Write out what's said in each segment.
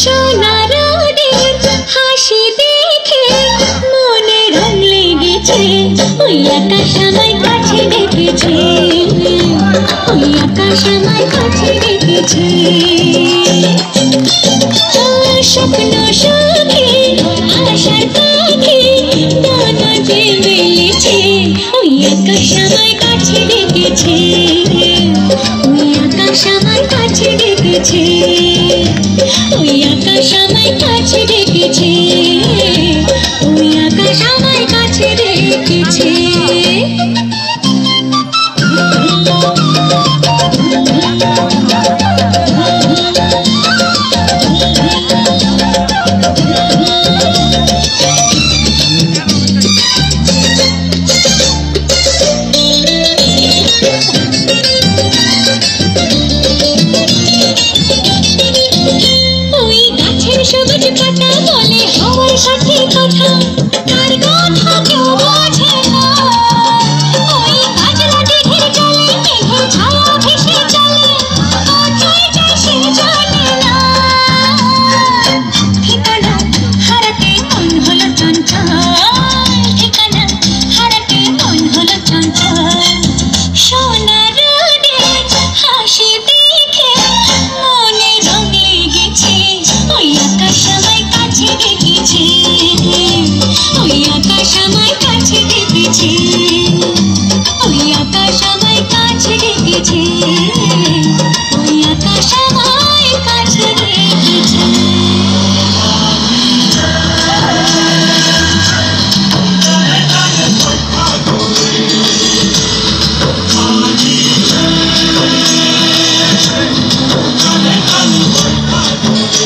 সোনার হাসি লেগেছে। আকাশ কাছে ডেকেছে আকাশ আমায় কাছে ডেকেছে আকাশ কাছে ডেকেছে আকাশ কাছে ডেকেছে ওই আকাশ আমায় কাছে ডেকেছে ওই আকাশ আমায় কাছে ডেকেছে হাওয়ার সাথে কথা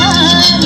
time.